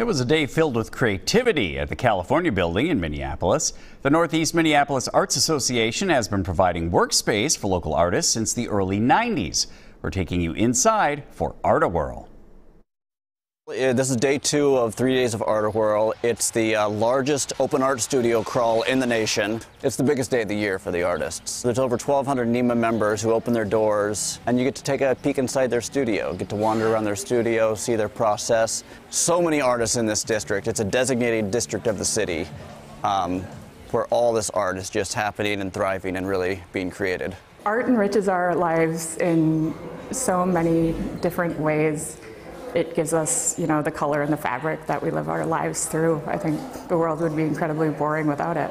It was a day filled with creativity at the California building in Minneapolis. The Northeast Minneapolis Arts Association has been providing workspace for local artists since the early 90s. We're taking you inside for Art-A-Whirl. This is day two of three days of Art-A-Whirl. It's the uh, largest open art studio crawl in the nation. It's the biggest day of the year for the artists. There's over 1,200 NEMA members who open their doors, and you get to take a peek inside their studio, get to wander around their studio, see their process. So many artists in this district. It's a designated district of the city um, where all this art is just happening and thriving and really being created. Art enriches our lives in so many different ways it gives us, you know, the color and the fabric that we live our lives through. I think the world would be incredibly boring without it.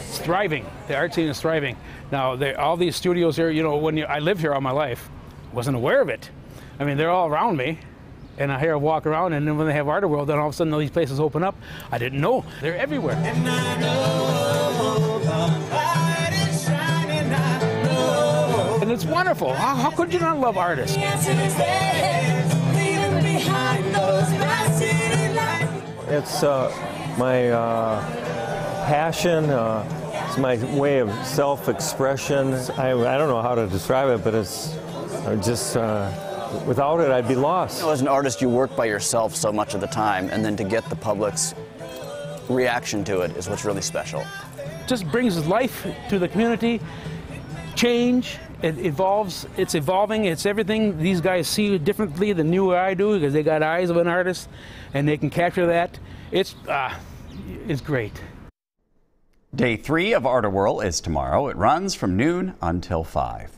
It's thriving. The art scene is thriving. Now, all these studios here, you know, when you, I lived here all my life, wasn't aware of it. I mean, they're all around me, and I hear them walk around, and then when they have Art-A-Whirl, then all of a sudden these places open up. I didn't know. They're everywhere. And it's wonderful. How, how could you not love artists? It's uh, my uh, passion. Uh, it's my way of self-expression. I, I don't know how to describe it, but it's just uh, without it, I'd be lost. You know, as an artist, you work by yourself so much of the time, and then to get the public's reaction to it is what's really special. Just brings life to the community, change, it evolves, it's evolving, it's everything. These guys see differently than you or I do because they got eyes of an artist and they can capture that. It's, uh, it's great. Day three of Art-A-Whirl is tomorrow. It runs from noon until 5.